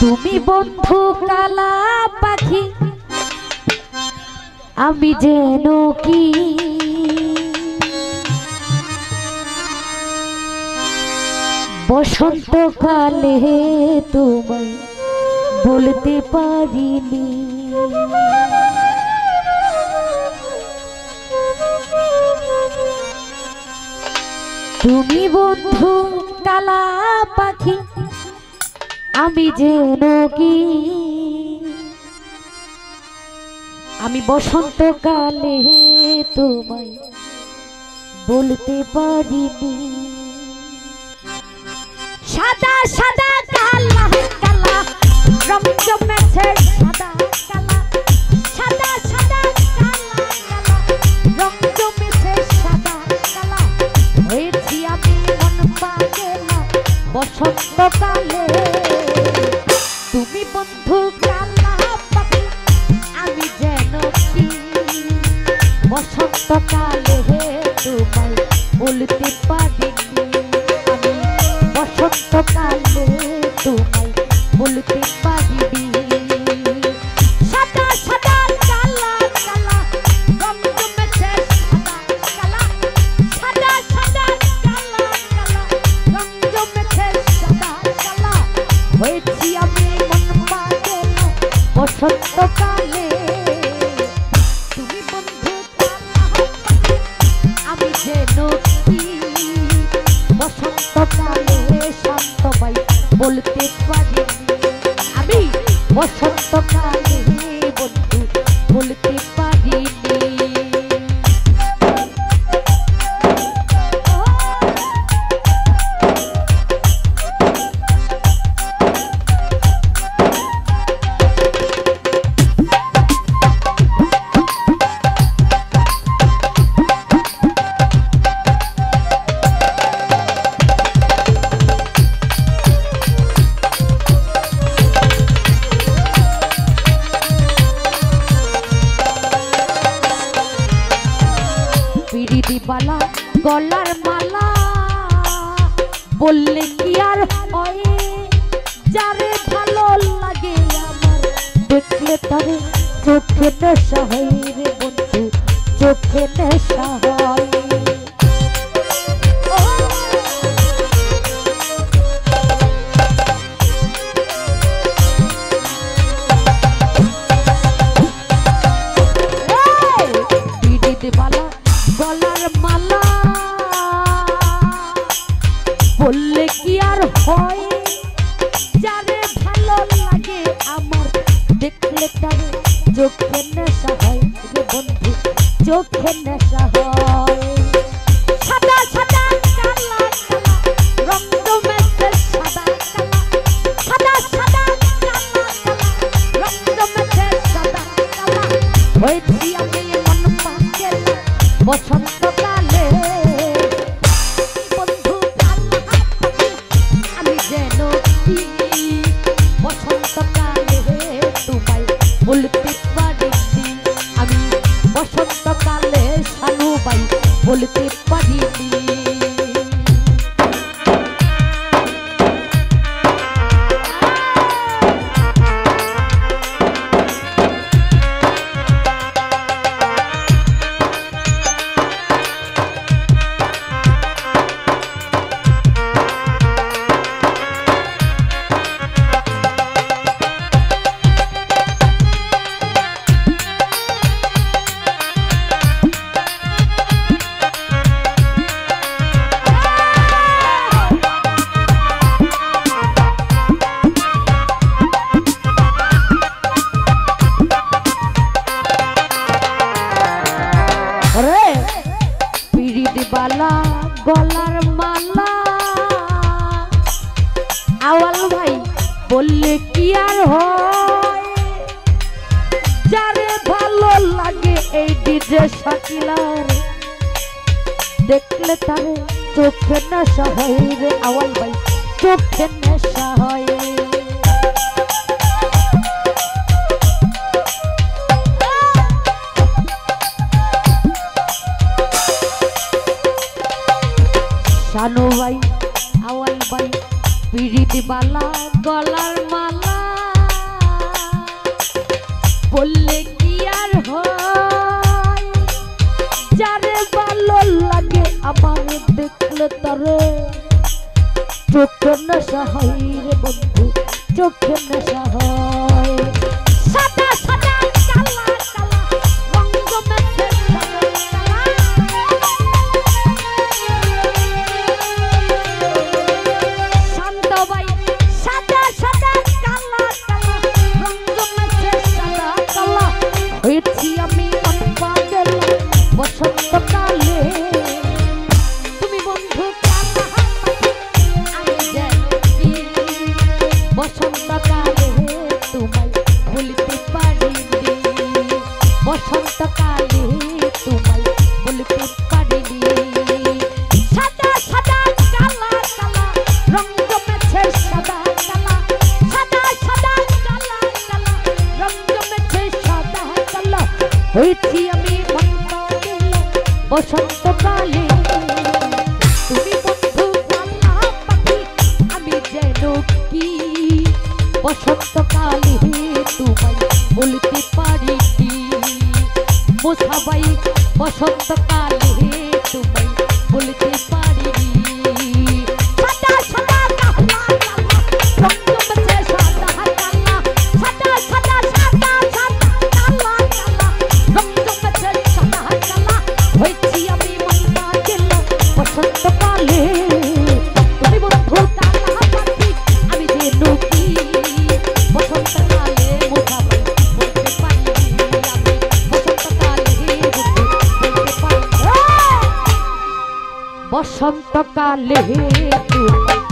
তুমি বন্ধু কালা পাখি, আমি যেন কি? বসন্তকালে তোমায় বলতে পারিনি। তুমি বন্ধু কালা পাখি আমি যেন কি? আমি বসন্তকালে তোমায় বলতে পারিনি। সাদা সাদা কালা কালা সাদা কালা। সাদা সাদা কালা কালা রং সাদা, কালা। হয়েছি আমি মন পাগেলা, বসন্তকালে। বসন্তকালে তোমায় বলতে পারিনি বলতে পারি। আমি বসন্তকালে বললে কি আর হয়? যারে ভালো লাগে আমার, দেখলে তারে চোখে নেশা হয় রে বন্ধু, চোখে নেশা হয়। চোখে নেশা বলতে পারিনি বালা, গলার মালা। আওয়াল ভাই, বললে কি আর হয়? যারে ভালো লাগে এই ডিজে শাকিলার দেখলে তারে চোখে নেশা হয় রে, আওয়াল ভাই, চোখে নেশা হয় আনো ভাই আওয়াল ভাই, পিড়িতে বালা, গলার মালা। বললে কি আর হয়? যারে ভালো লাগে আমার দেখলে তরে। চোখে নেশা হয় রে বন্ধু চোখে নেশা হয়। বসন্তকালে তোমায় বসন্তকালে। তুমি বন্ধু আমি যেন কি? বসন্তকালে বলতে পারিনি মোসাবাই বসন্তকালে বলতে পারিনি বসন্তকালে তুমি